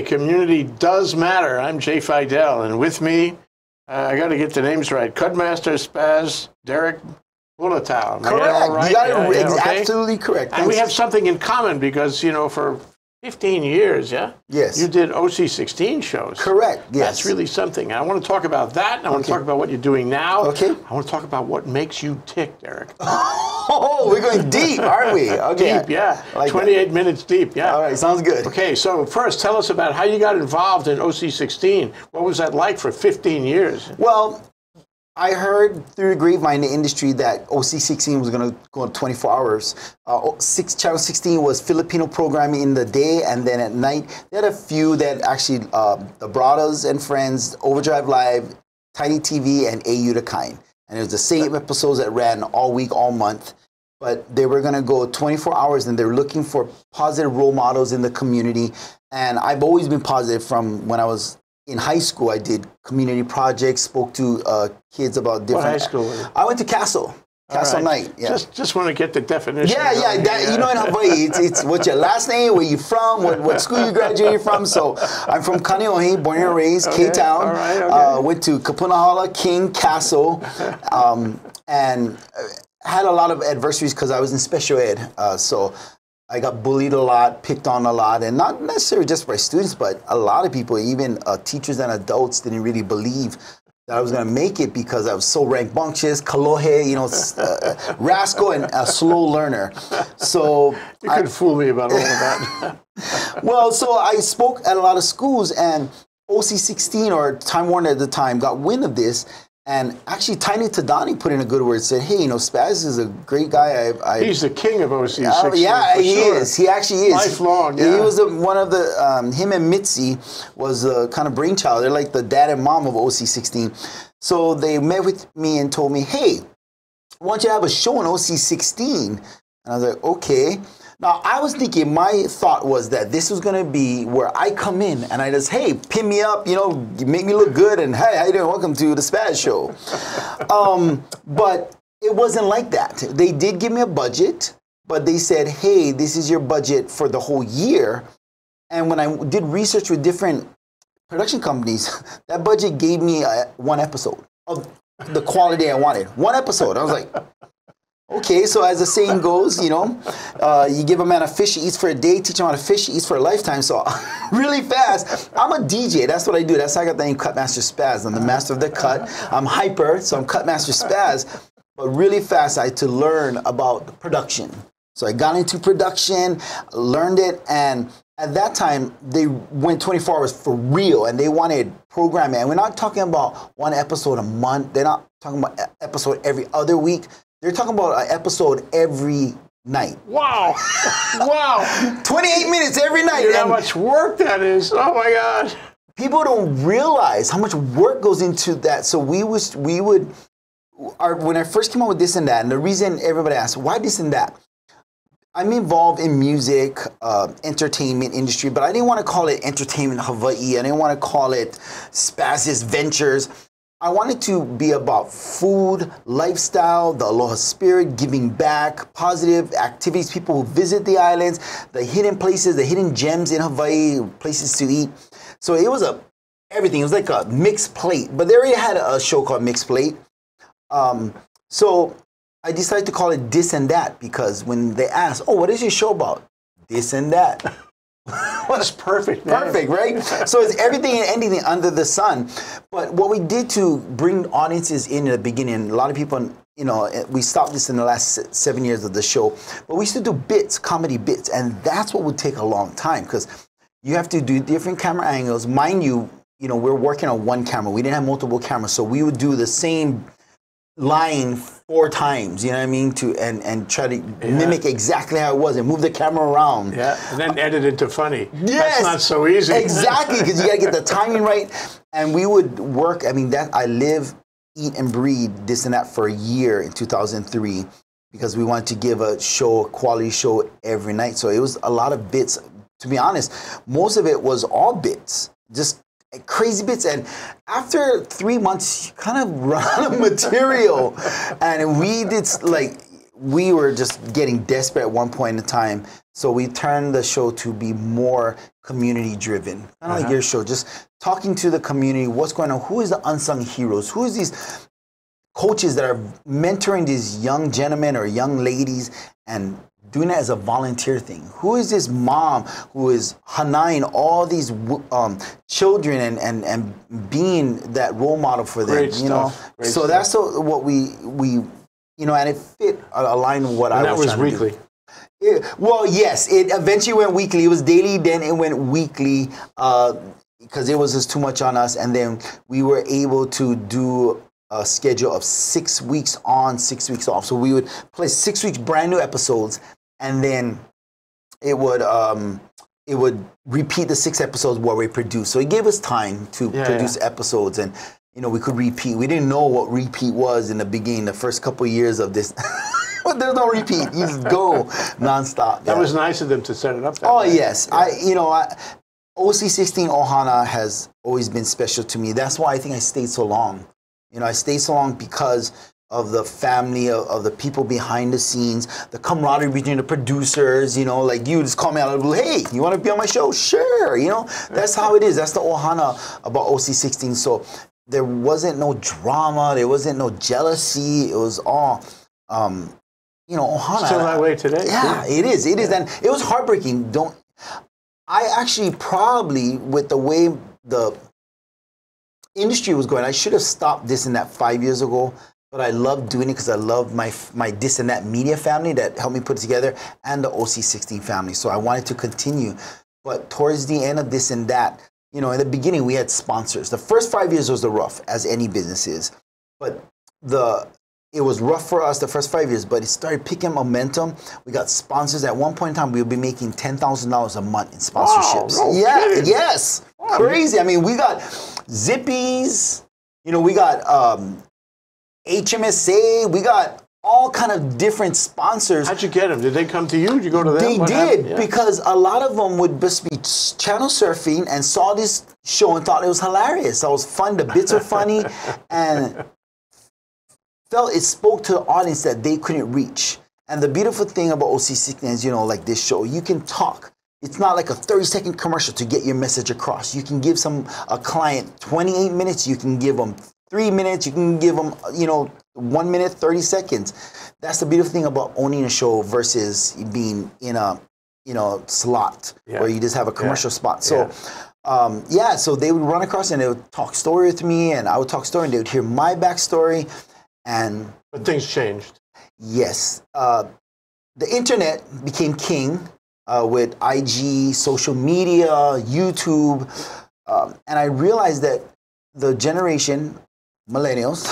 Community does matter. I'm Jay Fidell, and with me, uh, I got to get the names right. Kutmaster Spaz, Derrick Bulatao. Am I getting it Correct. right? You got it yeah, okay. absolutely correct. And we have something in common because, you know, for 15 years, yeah? Yes. You did OC 16 shows. correct. Yes. That's really something. I want to talk about that. and I want to talk about what you're doing now. Okay. I want to talk about what makes you tick, Derek. Oh, we're going deep, aren't we? Okay. Deep, yeah. Like that. 28 minutes deep, yeah. All right. Sounds good. Okay, so first, tell us about how you got involved in OC 16. What was that like for 15 years? Well, I heard through the grapevine in the industry that OC16 was going to go 24 hours. Uh, six, Channel 16 was Filipino programming in the day, and then at night they had a few that actually uh, the Bradas and Friends, Overdrive Live, Tiny TV, and AU to Kind. And it was the same episodes that ran all week, all month. But they were going to go 24 hours, and they're looking for positive role models in the community. And I've always been positive from when I was in high school. I did community projects, spoke to uh, kids about different. high school? I went to Castle, Castle right. Night. Yeah. Just, just want to get the definition. yeah, yeah, that, you know in Hawaii, it's, it's what's your last name, where you from, what, what school you graduated from. So I'm from Kaneohe, born and raised, Okay, K-Town. all right, okay. uh, went to Kapunahala, King, Castle, um, and uh, had a lot of adversaries because I was in special ed. Uh, so I got bullied a lot, picked on a lot, and not necessarily just by students, but a lot of people, even uh, teachers and adults, didn't really believe that I was going to make it because I was so rambunctious, kalohe, you know, s- uh, rascal, and a slow learner. So You could fool me about all of that. well, so I spoke at a lot of schools, and OC16 or Time Warner at the time got wind of this. And actually, Tiny Tadani put in a good word, said, Hey, you know, Spaz is a great guy. I, I, He's the king of OC 16. Oh, yeah, he sure. is. He actually is. Lifelong, Yeah. He was one of the, um, him and Mitzi was the kind of brainchild. They're like the dad and mom of OC16. So they met with me and told me, hey, why don't you have a show on OC16? And I was like, okay. Now, I was thinking, my thought was that this was going to be where I come in and I just, hey, pin me up, you know, make me look good, and hey, how you doing? Welcome to the Spaz Show. um, but it wasn't like that. They did give me a budget, but they said, hey, this is your budget for the whole year. And when I did research with different production companies, that budget gave me uh, one episode of the quality I wanted. One episode. I was like, okay, so as the saying goes, you know, uh, you give a man a fish, he eats for a day, teach him how to fish, he eats for a lifetime. So really fast, I'm a DJ. That's what I do. That's how I got the name Kutmaster Spaz. I'm the master of the cut. I'm hyper, so I'm Kutmaster Spaz. But really fast, I had to learn about production. So I got into production, learned it, and at that time they went 24 hours for real, and they wanted programming. And we're not talking about one episode a month. They're not talking about episode every other week. They're talking about an episode every night. Wow. wow. 28 minutes every night. You know how much work that is. Oh, my God. people don't realize how much work goes into that. So we was we would our, when I first came out with this and that, and the reason everybody asks why this and that. I'm involved in music, uh, entertainment industry, but I didn't want to call it Entertainment Hawaii. I didn't want to call it Spazis Ventures. I wanted to be about food, lifestyle, the aloha spirit, giving back, positive activities, people who visit the islands, the hidden places, the hidden gems in Hawaii, places to eat. So it was a everything. It was like a mixed plate, but they already had a, show called Mixed Plate. Um, so I decided to call it this and that because when they ask, "Oh, what is your show about?" This and that. That's perfect, man. Perfect, right? so it's everything and anything under the sun. But what we did to bring audiences in at the beginning, a lot of people, you know, eh, we stopped this in the last seven years of the show, but we used to do bits, comedy bits, and that's what would take a long time because you have to do different camera angles. Mind you, you know, we're working on one camera. We didn't have multiple cameras, so we would do the same line four times, you know what I mean, to and and try to mimic exactly how it was and move the camera around. Yeah, and then uh, edit it to funny. Yes. That's not so easy. Exactly, because you got to get the timing right. And we would work. I mean, that I live, eat, and breathe this and that for a year in 2003 because we wanted to give a show, a quality show every night. So it was a lot of bits. To be honest, most of it was all bits, just crazy bits. And after three months, you kind of run out of material. and we did like we were just getting desperate at one point in time So we turned the show to be more community driven, kind of like Uh-huh. your show, just talking to the community, what's going on, who is the unsung heroes, who is these coaches that are mentoring these young gentlemen or young ladies and doing it as a volunteer thing. Who is this mom who is hanaing all these um, children and, and, and being that role model for them? Great you know. Great so stuff. that's the, what we we you know, and it fit uh, aligned with what And I that was, was to do. weekly. Yeah, well, yes, it eventually went weekly. It was daily, then it went weekly because it was just too much on us. And then we were able to do a schedule of six weeks on, six weeks off. So we would play six weeks brand new episodes, and then it would um, it would repeat the six episodes what we produced. So it gave us time to Yeah, produce episodes and. You know, we could repeat. We didn't know what repeat was in the beginning, the first couple of years of this. But There's no repeat. You just go nonstop. That Yeah. was nice of them to set it up that Oh way. yes, I you know I, OC16 Ohana has always been special to me. That's why I think I stayed so long. You know, I stayed so long because of the family of, of the people behind the scenes, the camaraderie between the producers. You know, like you just call me out of the blue. Hey, you want to be on my show? Sure. You know, that's how it is. That's the Ohana about OC16. So there wasn't no drama. There wasn't no jealousy. It was all. Um, you know, Ohana. Still that way today. Yeah, too. it is. It is, and it was heartbreaking. Don't. I actually probably with the way the industry was going, I should have stopped this and that five years ago. But I love doing it because I love my my this and that media family that helped me put it together, and the OC16 family. So I wanted to continue. But towards the end of this and that, you know, in the beginning we had sponsors. The first five years was the rough, as any business is. But the it was rough for us the first five years, but it started picking momentum. We got sponsors. At one point in time, we would be making ten thousand dollars a month in sponsorships. no yeah, kidding. yes, crazy. I mean, we got Zippy's. You know, we got um, HMSA. We got all kind of different sponsors. How'd you get them? Did they come to you? Did you go to them? They What did? Yeah. because a lot of them would just be channel surfing and saw this show and thought it was hilarious. That was fun. The bits are funny, and felt it spoke to the audience that they couldn't reach. And the beautiful thing about OC16 is, you know, like this show, you can talk. It's not like a 30 second commercial to get your message across. You can give some a client 28 minutes. You can give them three minutes. You can give them, you know, one minute 30 seconds. That's the beautiful thing about owning a show versus being in a, you know, slot Yeah. where you just have a commercial spot. So. Um, yeah, so they would run across and they would talk story with me, and I would talk story, and they would hear my backstory, and But things changed. Yes. Uh, the internet became king uh, with IG, social media, YouTube. Um, and I realized that the generation, millennials,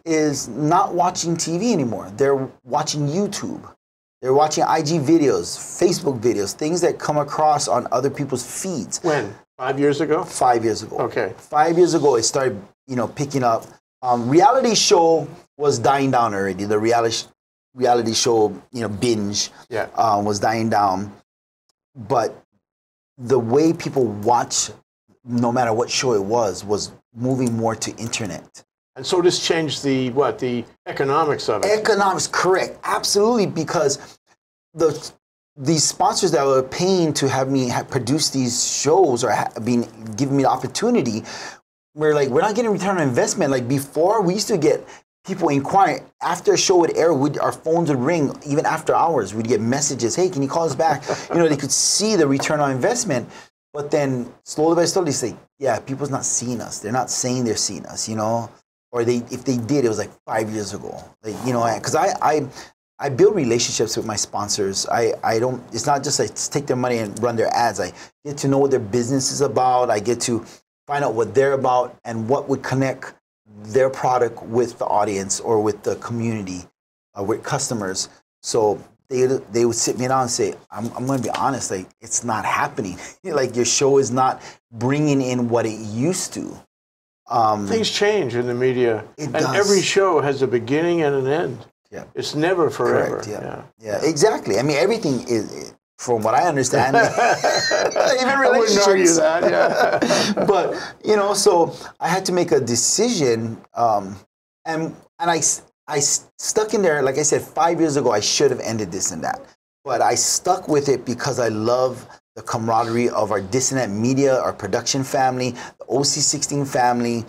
is not watching TV anymore. They're watching YouTube. They're watching IG videos, Facebook videos, things that come across on other people's feeds. When? Five years ago? Five years ago Okay. five years ago, it started, you know, picking up. Um, reality show was dying down already. The reality reality show, you know, binge Yeah. um, was dying down. But the way people watch, no matter what show it was, was moving more to internet. And so this changed the what? The economics of it. Economics, correct, absolutely, because the these sponsors that were paying to have me ha- produce these shows or ha- being giving me the opportunity, we're like, we're not getting return on investment. Like before, we used to get people inquiring after a show would air, we'd, our phones would ring even after hours. We'd get messages, hey, can you call us back? you know, they could see the return on investment. But then slowly by slowly, say, yeah, people's not seeing us. They're not saying they're seeing us, you know? Or they, if they did, it was like five years ago. Like, you know, because I, I, I build relationships with my sponsors. I, I don't, it's not just like take their money and run their ads. I get to know what their business is about. I get to find out what they're about and what would connect their product with the audience or with the community, uh, with customers. So they, they would sit me down and say, I'm, I'm going to be honest, like, it's not happening. like, your show is not bringing in what it used to. Um, Things change in the media. And does. every show has a beginning and an end. Yeah. It's never forever. Correct, yeah. yeah, exactly. I mean, everything is, from what I understand, even relationships. I wouldn't argue relationships. that, yeah. but you know, so I had to make a decision, um, and and I I s- stuck in there. Like I said, five years ago, I should have ended this and that. but I stuck with it because I love the camaraderie of our Dis-N-Dat Media, our production family, the OC16 family.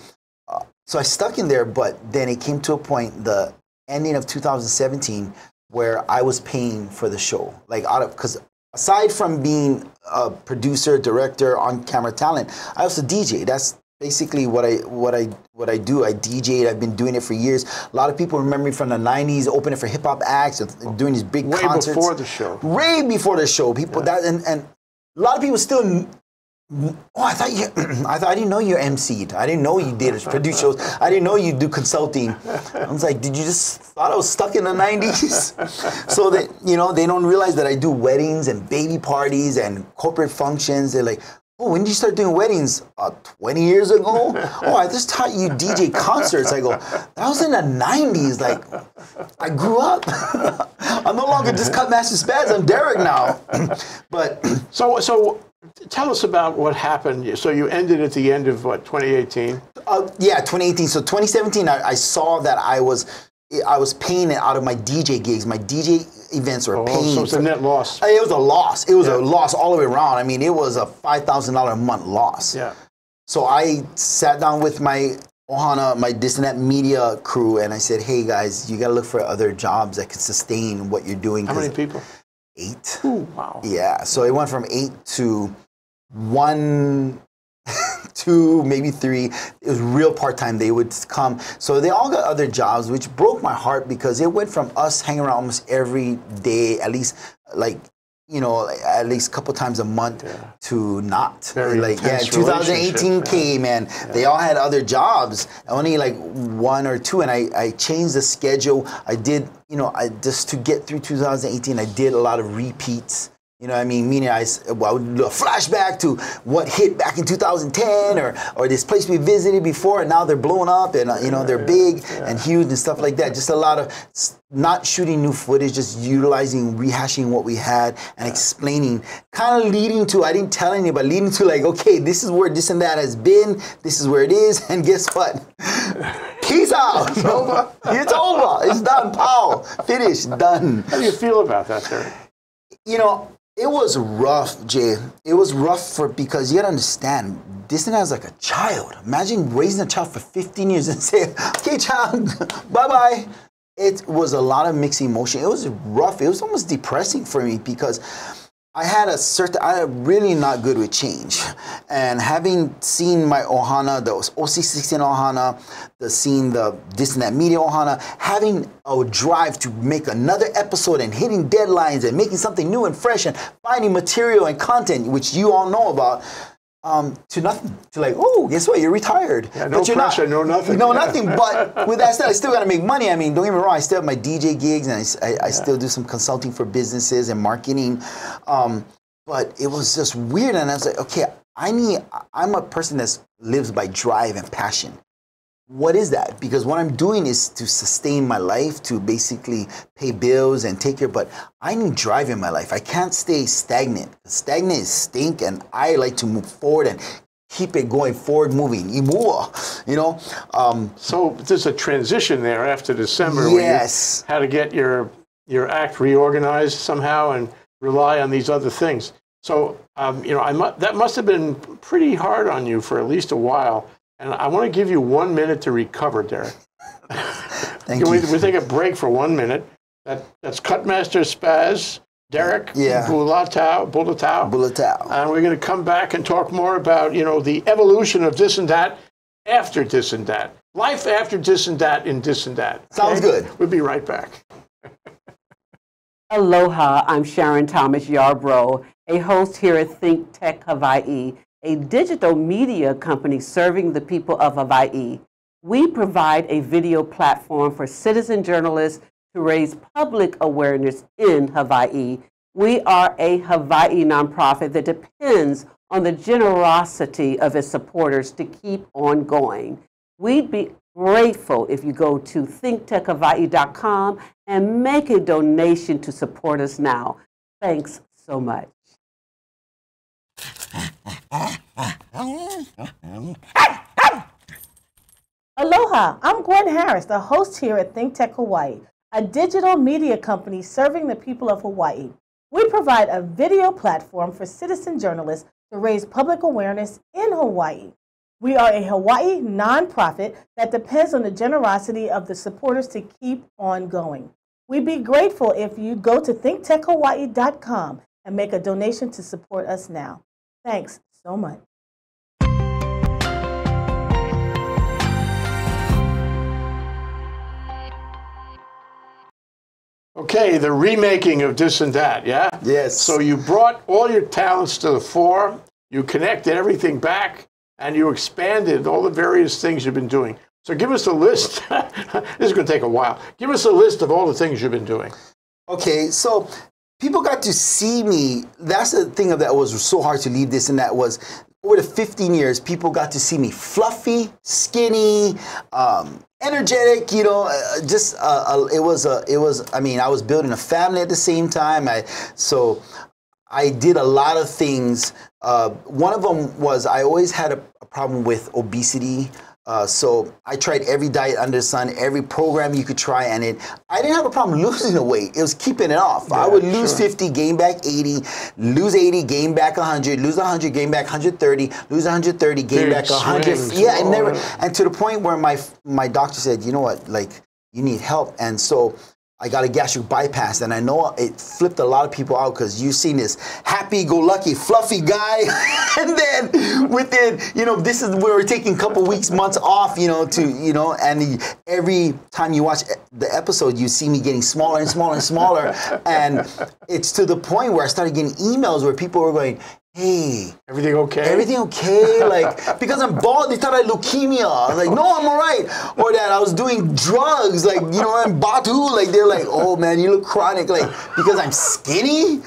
Uh, so I stuck in there, but then it came to a point, the ending of 2017, where I was paying for the show. Like, out of, because aside from being a producer, director, on camera talent, I also DJ. That's basically what I what I what I do. I DJ. I've been doing it for years. A lot of people remember me from the '90s, opening for hip hop acts, doing these big Way concerts. before the show. Way before the show, people that and, and a lot of people still. Oh, I thought you. I thought I didn't know you emceed. I didn't know you did produce shows. I didn't know you do consulting. I was like, did you just thought I was stuck in the '90s? so that you know, they don't realize that I do weddings and baby parties and corporate functions. They're like, Oh, when did you start doing weddings? Uh, 20 years ago? oh, I just taught you DJ concerts. I go, that was in the 90s. Like, I grew up. I'm no longer just Kutmaster Spaz. I'm Derrick now. but So, so tell us about what happened. So you ended at the end of what 2018? uh, yeah, 2018. So 2017, I, I saw that I was I was paying it out of my DJ gigs. My DJ events were Oh, paying. so it's a net loss. It was a loss. It was Yeah. a loss all the way around. I mean, it was a five thousand dollar a month loss. Yeah. So I sat down with my Ohana, my Dis-N-Dat Media crew, and I said, "Hey guys, you got to look for other jobs that can sustain what you're doing." How many people? Eight. Ooh, wow. Yeah. So it went from eight to one, two, maybe three. It was real part time. They would come. So they all got other jobs, which broke my heart because it went from us hanging around almost every day, at least like. You know, at least a couple times a month Yeah. to not. Very like yeah, 2018 relationship, yeah. came and they all had other jobs. Only like one or two, and I, I changed the schedule. I did, you know, I just to get through 2018. I did a lot of repeats. You know what I mean? Meaning I, well, I would do a flashback to what hit back in 2010 or, or this place we visited before and now they're blowing up and, uh, you know, they're big and huge and stuff like that. Just a lot of not shooting new footage, just utilizing, rehashing what we had and explaining, kind of leading to, I didn't tell anybody, leading to like, okay, this is where this and that has been, this is where it is, and guess what? Peace out. It's over. It's over. It's done. Pow. Finished. Done How do you feel about that, sir? you know, it was rough, Jay. It was rough for because you gotta understand, this is like a child. Imagine raising a child for 15 years and say, okay, child, bye bye. It was a lot of mixed emotion. It was rough. It was almost depressing for me because I had a certain, I'm really not good with change. And having seen my Ohana, the OC16 Ohana, the seeing the this and that Media Ohana, having a drive to make another episode and hitting deadlines and making something new and fresh and finding material and content, which you all know about, um, to nothing. To like, oh, guess what? You're retired. Yeah, no you're pressure, no nothing. No Yeah. nothing. But with that said, I still got to make money. I mean, don't get me wrong. I still have my DJ gigs, and I, I- I still do some consulting for businesses and marketing. Um, but it was just weird, and I was like, okay, I need. I'm a person that lives by drive and passion. What is that? Because what I'm doing is to sustain my life, to basically pay bills and take care. But I need drive in my life. I can't stay stagnant. Stagnant is stink, and I like to move forward and keep it going forward, moving. Imua, you know. Um, So there's a transition there after December Yes. how to get your your act reorganized somehow and rely on these other things. So um, you know, I mu- that must have been pretty hard on you for at least a while. And I want to give you one minute to recover, Derrick. thank Can we, you. we take a break for one minute? That that's Kutmaster Spaz, Derrick Yeah. Bulatao, Bulatao. Bullet and we're going to come back and talk more about you know the evolution of this and that after this and that life after this and that in this and that Sounds good. we'll be right back Aloha, I'm Sharon Thomas Yarbrough, a host here at Think Tech Hawaii, a digital media company serving the people of Hawaii. We provide a video platform for citizen journalists to raise public awareness in Hawaii. We are a Hawaii nonprofit that depends on the generosity of its supporters to keep on going. We'd be grateful if you go to thinktechhawaii.com and make a donation to support us now. Thanks so much. Aloha, I'm Gwen Harris, the host here at Think Tech Hawaii, a digital media company serving the people of Hawaii. We provide a video platform for citizen journalists to raise public awareness in Hawaii. We are a Hawaii nonprofit that depends on the generosity of the supporters to keep on going. We'd be grateful if you'd go to thinktechhawaii.com and make a donation to support us now. Thanks so much. Okay, the remaking of this and that, yeah? Yes. So you brought all your talents to the fore, you connected everything back, and you expanded all the various things you've been doing. So give us a list. this is going to take a while. Give us a list of all the things you've been doing. Okay, so people got to see me. That's the thing of that was so hard to leave this and that was over the 15 years, people got to see me fluffy, skinny, um, energetic. You know, uh, just uh, uh, it was a it was. I mean, I was building a family at the same time. I so I did a lot of things. Uh, one of them was I always had a, a problem with obesity. Uh, so I tried every diet under the sun, every program you could try, and it. I didn't have a problem losing the weight. It was keeping it off. I would lose sure. 50, gain back 80, lose 80, gain back 100, lose 100, gain back 130, lose 130, gain Big back 100. swings. Yeah, and never. And to the point where my my doctor said, you know what, like you need help, and so. I got a gastric bypass, and I know it flipped a lot of people out because you've seen this happy-go-lucky, fluffy guy, and then within, you know, this is where we're taking a couple weeks, months off, you know, to, you know, and every time you watch the episode, you see me getting smaller and smaller and smaller, and it's to the point where I started getting emails where people were going, "Hey, Everything okay? everything okay? Like, because I'm bald, they thought I had leukemia. I was like, no, I'm all right. Or that I was doing drugs, like, you know, I'm Batu. Like, they're like, oh man, you look chronic, like, because I'm skinny.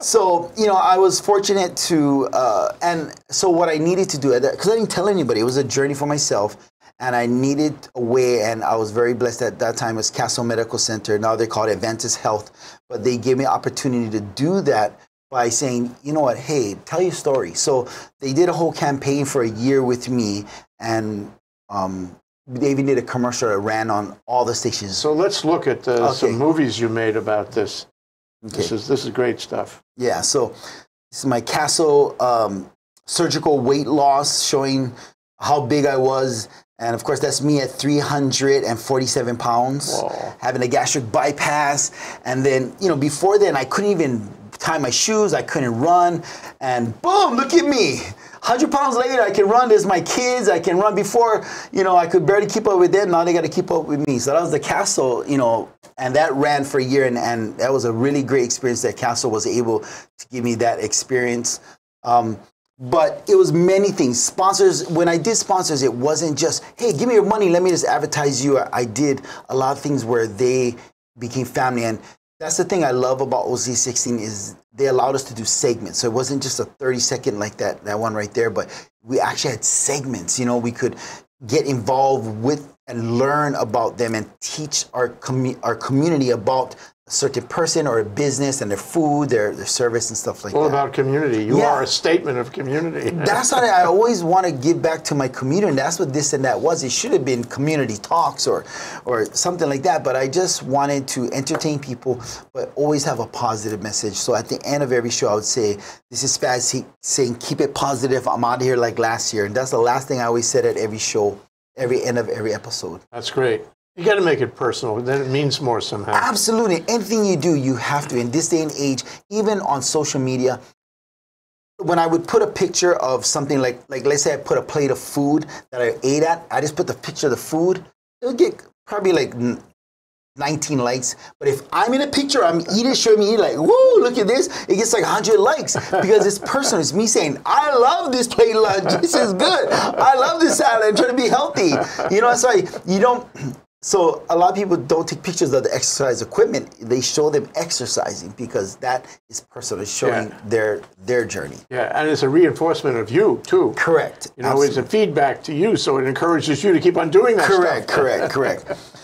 So, you know, I was fortunate to, uh, and so what I needed to do, because I didn't tell anybody, it was a journey for myself. And I needed a way, and I was very blessed at that time. It was Castle Medical Center. Now they call it Adventist Health. But they gave me opportunity to do that by saying, you know what, hey, tell your story. So they did a whole campaign for a year with me, and um, they even did a commercial that ran on all the stations. So let's look at uh, some movies you made about this. This is this is great stuff. Yeah, so this is my Castle um, surgical weight loss showing how big I was. And of course, that's me at 347 pounds, Whoa. having a gastric bypass. And then, you know, before then, I couldn't even tie my shoes, I couldn't run. And boom, look at me. 100 pounds later, I can run. There's my kids. I can run before, you know, I could barely keep up with them. Now they got to keep up with me. So that was the Castle, you know, and that ran for a year. And, and that was a really great experience that Castle was able to give me that experience. Um, but it was many things. Sponsors, when I did sponsors, it wasn't just, hey, give me your money, let me just advertise you. I did a lot of things where they became family. And that's the thing I love about OC16 is they allowed us to do segments. So it wasn't just a 30 second like that, that one right there, but we actually had segments. You know, we could get involved with and learn about them and teach our, commu- our community about a certain person or a business and their food, their, their service and stuff like All that. All about community. You Yeah. are a statement of community. That's what I always want to give back to my community. And that's what this and that was. It should have been community talks or, or something like that. But I just wanted to entertain people, but always have a positive message. So at the end of every show, I would say, "This is Spaz saying, keep it positive. I'm out of here like last year." And that's the last thing I always said at every show, every end of every episode. That's great. You got to make it personal. Then it means more somehow. Absolutely. Anything you do, you have to. In this day and age, even on social media, when I would put a picture of something like, like let's say I put a plate of food that I ate at, I just put the picture of the food, it would get probably like 19 likes. But if I'm in a picture, I'm eating, showing me, like, whoa, look at this, it gets like 100 likes because it's personal. It's me saying, I love this plate lunch. This is good. I love this salad. I'm trying to be healthy. You know, it's like, you don't. So a lot of people don't take pictures of the exercise equipment. They show them exercising because that is personal, showing Yeah. their their journey. Yeah, and it's a reinforcement of you too. Correct. You know, it's a feedback to you, so it encourages you to keep on doing that correct, stuff. correct, correct.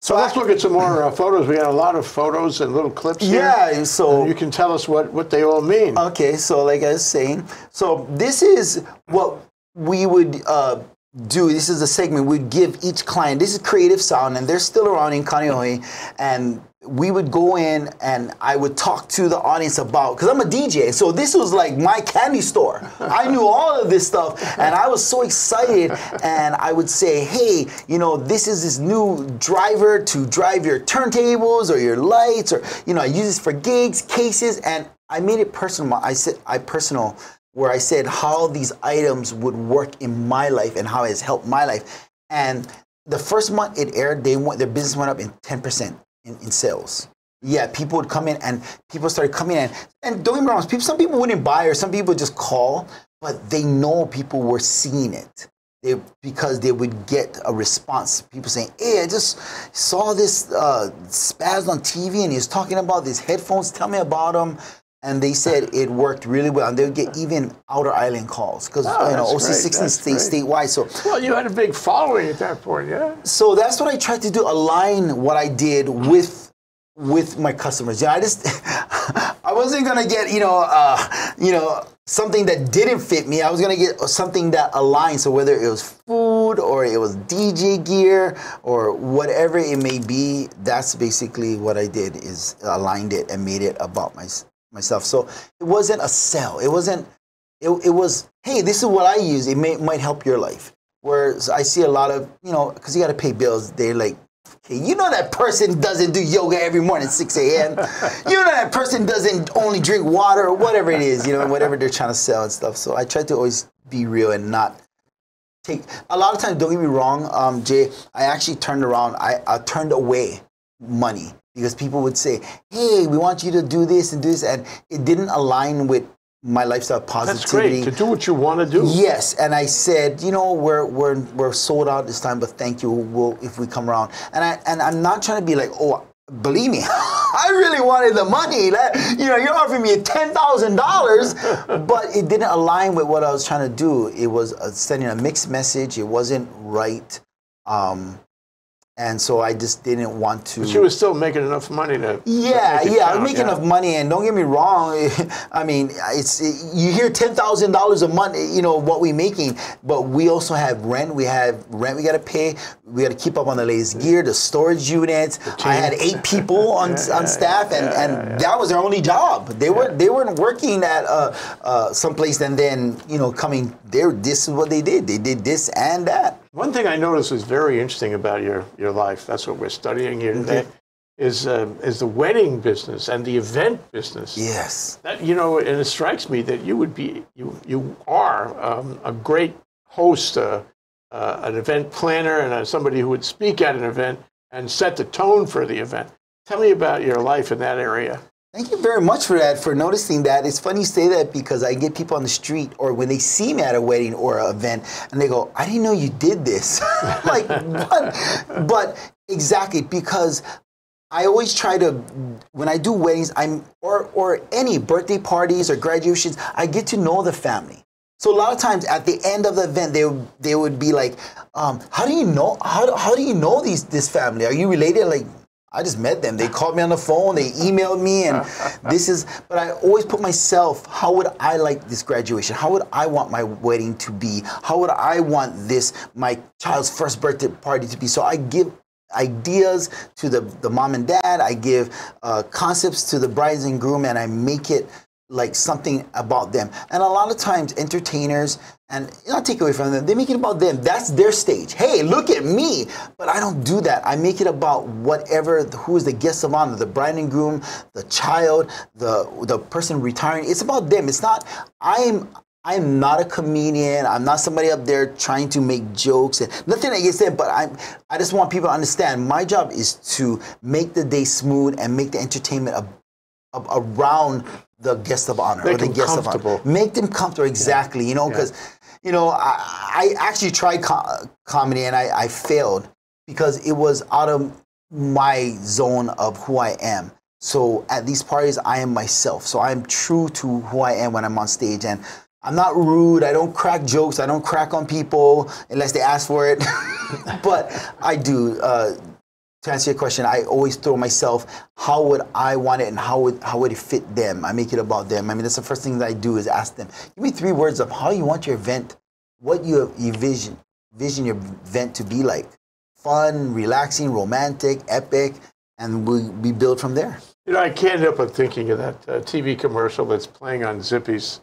So let's look at some more uh, photos. We got a lot of photos and little clips here. Yeah, and so You can tell us what, what they all mean. Okay, so like I was saying, so this is what we would uh, do this is a segment we'd give each client this is creative sound and they're still around in Kaneohe and we would go in and I would talk to the audience about because I'm a DJ so this was like my candy store. I knew all of this stuff and I was so excited and I would say hey you know this is this new driver to drive your turntables or your lights or you know I use this for gigs cases and I made it personal. I said I personal where I said how these items would work in my life and how it has helped my life. And the first month it aired, they went, their business went up in 10% in, in sales. Yeah, people would come in and people started coming in. And don't get me wrong, people, some people wouldn't buy or some people just call, but they know people were seeing it. They, because they would get a response. People saying, "Hey, I just saw this uh, spaz on TV, and he's talking about these headphones. Tell me about them." And they said it worked really well, and they would get even outer island calls because Oh, you know OC sixteen state statewide. So Well, you had a big following at that point, yeah. so that's what I tried to do align what I did with with my customers. Yeah, I just I wasn't gonna get you know uh, you know something that didn't fit me. I was gonna get something that aligned. So whether it was food or it was DJ gear or whatever it may be, that's basically what I did is aligned it and made it about my, myself. So it wasn't a sell. It wasn't. It, it was hey, this is what I use. It may might help your life. Whereas I see a lot of you know because you got to pay bills. They're like Okay, you know that person doesn't do yoga every morning at 6 a.m. you know that person doesn't only drink water or whatever it is, you know, whatever they're trying to sell and stuff. So I try to always be real and not take. A lot of times, don't get me wrong, um, Jay. I actually turned around. I, I turned away money because people would say, "Hey, we want you to do this and do this," and it didn't align with my lifestyle positivity. That's great to do what you want to do. Yes, and I said, you know, we're we're we're sold out this time, but thank you. We'll if we come around. And I and I'm not trying to be like, oh, believe me, I really wanted the money. That you know, you're offering me ten thousand dollars, but it didn't align with what I was trying to do. It was uh, sending a mixed message. It wasn't right. Um, and so I just didn't want to. But you were still making enough money to. Yeah, to make it yeah, I count, was making yeah. enough money, and don't get me wrong. I mean, it's you hear ten thousand dollars a month, you know what we're making, but we also have rent. We have rent we got to pay. We had to keep up on the latest gear, the storage units. I had eight people on on staff, and and that was their only job. They were they weren't working at uh, uh, someplace and then you know coming. There, this is what they did. They did this and that. One thing I noticed was very interesting about your, your life, that's what we're studying here today, is, uh, is the wedding business and the event business. Yes. That, you know, and it strikes me that you would be, you, you are um, a great host, uh, uh, an event planner, and uh, somebody who would speak at an event and set the tone for the event. Tell me about your life in that area. Thank you very much for that, for noticing that. It's funny you say that because I get people on the street or when they see me at a wedding or an event and they go, I didn't know you did this. Like, what? But exactly, because I always try to, when I do weddings, I'm, or, or any birthday parties or graduations, I get to know the family. So a lot of times at the end of the event, they would, they would be like, um, "How do you know? How, how do you know these this family? Are you related?" Like, I just met them. They called me on the phone. They emailed me, and this is. But I always put myself. How would I like this graduation? How would I want my wedding to be? How would I want this my child's first birthday party to be? So I give ideas to the the mom and dad. I give uh, concepts to the brides and groom, and I make it like something about them. And a lot of times, entertainers and not take away from them, they make it about them. That's their stage. Hey, look at me. But I don't do that. I make it about whatever, who is the guest of honor, the bride and groom, the child, the the person retiring. It's about them. It's not. I'm. I'm not a comedian. I'm not somebody up there trying to make jokes and nothing against them. But I'm I just want people to understand. My job is to make the day smooth and make the entertainment a, a, around the guest of honor Make or the them guest of comfortable. honor. Make them comfortable. Exactly. You know, because you know I, I actually tried co- comedy and I, I failed because it was out of my zone of who I am. So at these parties, I am myself. So I'm true to who I am when I'm on stage, and I'm not rude. I don't crack jokes. I don't crack on people unless they ask for it. but I do. Uh, to answer your question, I always throw myself. How would I want it, and how would how would it fit them? I make it about them. I mean, that's the first thing that I do is ask them. Give me three words of how you want your event, what you you vision, vision your event to be like? Fun, relaxing, romantic, epic, and we, we build from there. You know, I can't help but thinking of that uh, TV commercial that's playing on Zippy's,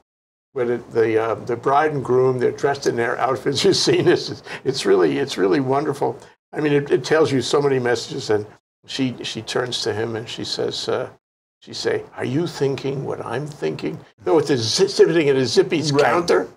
where the the, uh, the bride and groom they're dressed in their outfits. You've seen this; it's, it's really it's really wonderful. I mean, it, it tells you so many messages. And she she turns to him and she says, uh, she say, "Are you thinking what I'm thinking?" No, it's a, sitting at a Zippy's Right. counter,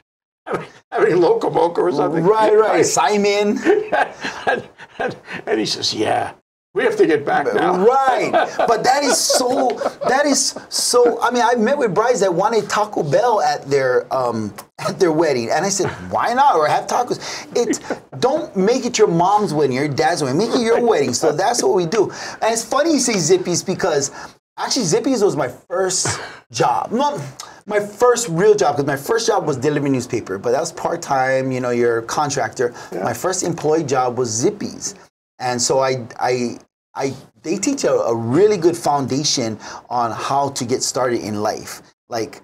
having, loco moco or something. Right, right. saimin. and, and, and he says, "Yeah, we have to get back now." Right, but that is so. That is so. I mean, I've met with brides that wanted Taco Bell at their um, at their wedding, and I said, why not? Or have tacos. It don't make it your mom's wedding, your dad's wedding. Make it your wedding. So that's what we do. And it's funny you say Zippy's because actually Zippy's was my first job. Not my first real job because my first job was delivering newspaper, but that was part time. You know, you're a contractor. My first employee job was Zippy's. And so I, I, I, they teach a, a really good foundation on how to get started in life. Like,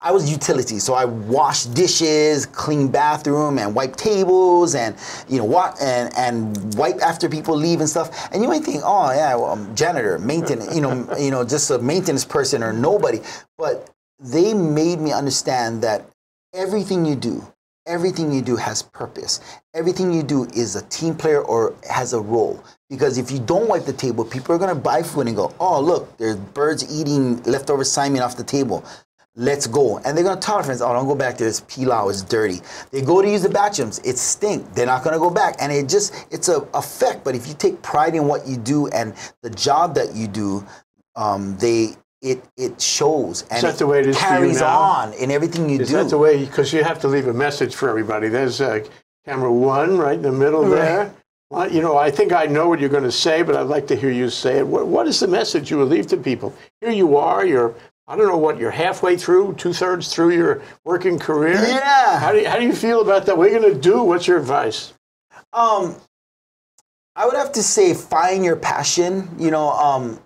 I was utility, so I washed dishes, clean bathroom, and wipe tables, and you know what, and and wipe after people leave and stuff. And you might think, oh yeah, well, janitor, maintenance, you know, you know, just a maintenance person or nobody. But they made me understand that everything you do, everything you do has purpose. Everything you do is a team player or has a role. Because if you don't wipe the table, people are gonna buy food and go, oh look, there's birds eating leftover saimin off the table. Let's go. And they're gonna tell their friends, oh, don't go back there, it's pilau, it's dirty. They go to use the bathrooms, it stink. They're not gonna go back. And it just, it's a effect. But if you take pride in what you do and the job that you do, um, they it it shows and the way it is for you carries on in everything you Is do. that the way? Because you have to leave a message for everybody. There's uh, camera one right in the middle there. Well, you know, I think I know what you're going to say, but I'd like to hear you say it. What, what is the message you would leave to people? Here you are. You're, I don't know what, you're halfway through, two thirds through your working career. Yeah. How do you, how do you feel about that? What are you going to do? What's your advice? Um, I would have to say find your passion. You know, um,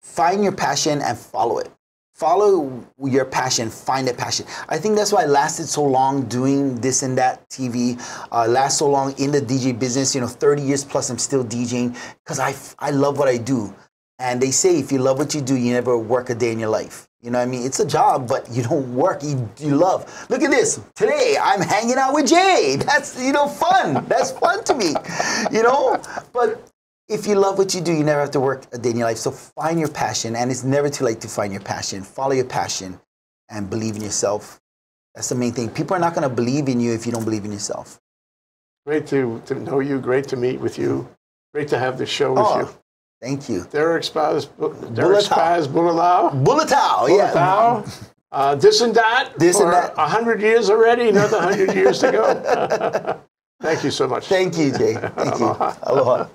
find your passion and follow it. Follow your passion. Find that passion. I think that's why I lasted so long doing this and that TV. Uh, last so long in the DJ business. You know, 30 years plus. I'm still DJing because I I love what I do. And they say if you love what you do, you never work a day in your life. You know what I mean? It's a job, but you don't work. You, you love. Look at this. Today I'm hanging out with Jay. That's you know fun. That's fun to me. You know, but if you love what you do, you never have to work a day in your life. So find your passion, and it's never too late to find your passion. Follow your passion, and believe in yourself. That's the main thing. People are not going to believe in you if you don't believe in yourself. Great to, to know you. Great to meet with you. Great to have the show with Oh, you. thank you. Derrick Spaz. Derrick Spaz Bulatao. Bulatao, yeah. Bulatao. Uh, this and that. This and that. A hundred years already. Another hundred years to go. Thank you so much. Thank you, Jay. Thank you. Aloha.